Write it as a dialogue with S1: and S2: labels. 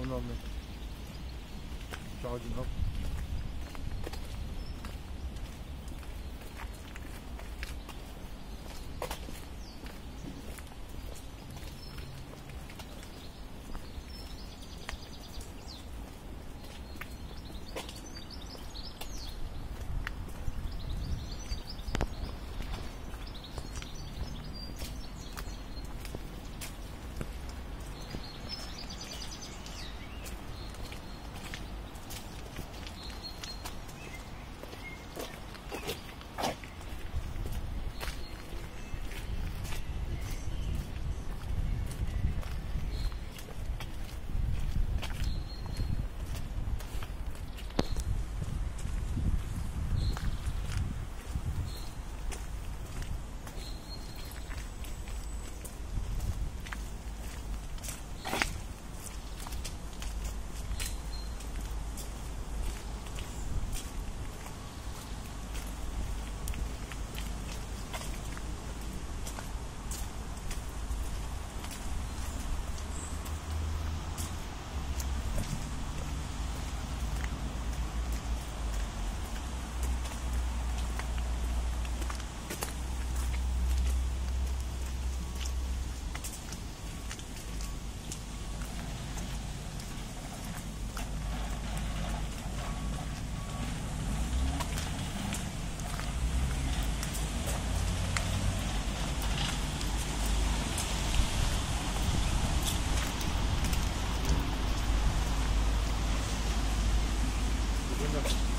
S1: on me. Charging up. Thank you.